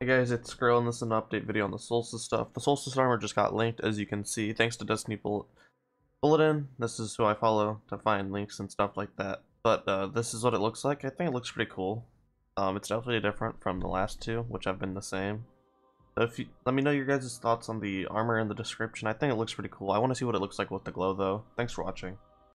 Hey guys, it's Skrill and this is an update video on the Solstice stuff. The Solstice armor just got linked, as you can see, thanks to Destiny Bullet Bulletin. This is who I follow to find links and stuff like that. But uh, this is what it looks like. I think it looks pretty cool. Um, it's definitely different from the last two, which have been the same. So if you, let me know your guys' thoughts on the armor in the description. I think it looks pretty cool. I want to see what it looks like with the glow though. Thanks for watching.